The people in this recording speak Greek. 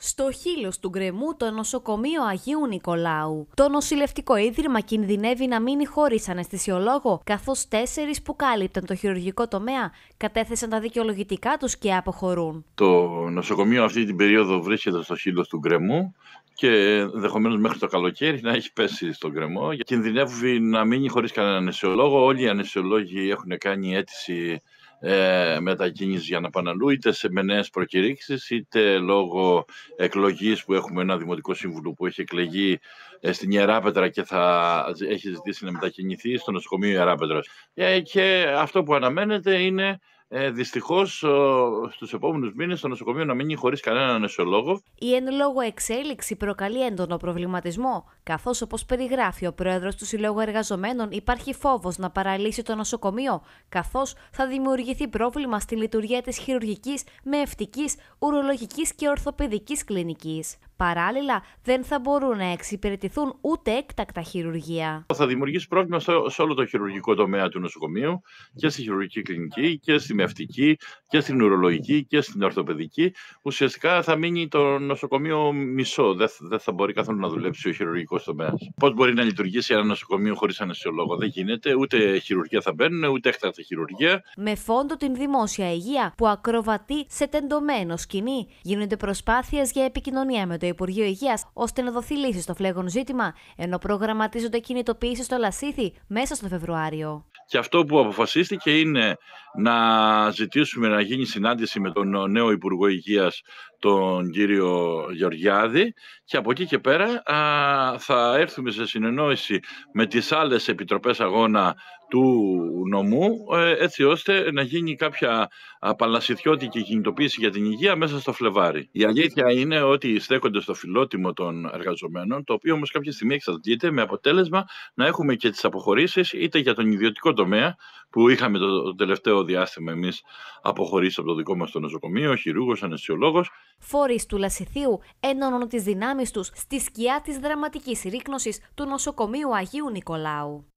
Στο χείλος του γκρεμού το νοσοκομείο Αγίου Νικολάου. Το νοσηλευτικό ίδρυμα κινδυνεύει να μείνει χωρίς αναισθησιολόγο, καθώς τέσσερις που κάλυπταν το χειρουργικό τομέα κατέθεσαν τα δικαιολογητικά τους και αποχωρούν. Το νοσοκομείο αυτή την περίοδο βρίσκεται στο χείλος του γκρεμού και ενδεχομένως μέχρι το καλοκαίρι να έχει πέσει στον γκρεμό. Κινδυνεύει να μείνει χωρίς κανέναν αναισθησιολόγο. Όλοι οι αναισθησιολόγοι έχουν κάνει αίτηση ε, μετακίνηση για να πάνε αλλού, είτε σε, με νέες προκηρύξεις, είτε λόγω εκλογής που έχουμε ένα δημοτικό σύμβουλο που έχει εκλεγεί ε, στην Ιεράπετρα και θα έχει ζητήσει να μετακινηθεί στο νοσοκομείο Ιεράπετρα. Ε, και αυτό που αναμένεται είναι ε, Δυστυχώς, στους επόμενους μήνες το νοσοκομείο να μείνει χωρίς κανέναν νοσολόγο. Η εν λόγω εξέλιξη προκαλεί έντονο προβληματισμό, καθώς όπως περιγράφει ο πρόεδρος του Συλλόγου Εργαζομένων, υπάρχει φόβος να παραλύσει το νοσοκομείο, καθώς θα δημιουργηθεί πρόβλημα στη λειτουργία της χειρουργικής, μεευτικής, ουρολογικής και ορθοπαιδικής κλινικής. Παράλληλα, δεν θα μπορούν να εξυπηρετηθούν ούτε έκτακτα χειρουργία. Θα δημιουργήσει πρόβλημα σε όλο το χειρουργικό τομέα του νοσοκομείου και στη χειρουργική κλινική και στη μευτική και στην ουρολογική και στην ορθοπαιδική. Ουσιαστικά θα μείνει το νοσοκομείο μισό. Δεν, θα μπορεί καθόλου να δουλέψει ο χειρουργικός τομέας. Πώς μπορεί να λειτουργήσει ένα νοσοκομείο χωρίς ανασιολόγο. Δεν γίνεται. Ούτε χειρουργία θα μπαίνουν, ούτε έκτακτα χειρουργία. Με φόντο την δημόσια υγεία που ακροβατεί σε τεντωμένο σκηνή, γίνονται προσπάθειες για επικοινωνία με το Υπουργείο Υγείας ώστε να δοθεί λύση στο φλέγον ζήτημα, ενώ προγραμματίζονται κινητοποιήσει στο Λασίθι μέσα στο Φεβρουάριο. Και αυτό που αποφασίστηκε είναι να ζητήσουμε να γίνει συνάντηση με τον νέο Υπουργό Υγείας, τον κύριο Γεωργιάδη και από εκεί και πέρα θα έρθουμε σε συνεννόηση με τις άλλες επιτροπές αγώνα του νομού ε, έτσι ώστε να γίνει κάποια παλασιθιώτικη κινητοποίηση για την υγεία μέσα στο Φλεβάρι. Η αλήθεια είναι ότι στέκονται στο φιλότιμο των εργαζομένων, το οποίο όμως κάποια στιγμή εξαρτείται με αποτέλεσμα να έχουμε και τις αποχωρήσεις είτε για τον ιδιωτικό τομέα που είχαμε το, τελευταίο διάστημα εμείς αποχωρήσει από το δικό μας το νοσοκομείο, χειρούργος, αναισιολόγος. Φορείς του Λασιθίου ενώνουν τις δυνάμεις τους στη σκιά της δραματικής ρίκνωσης του νοσοκομείου Αγίου Νικολάου.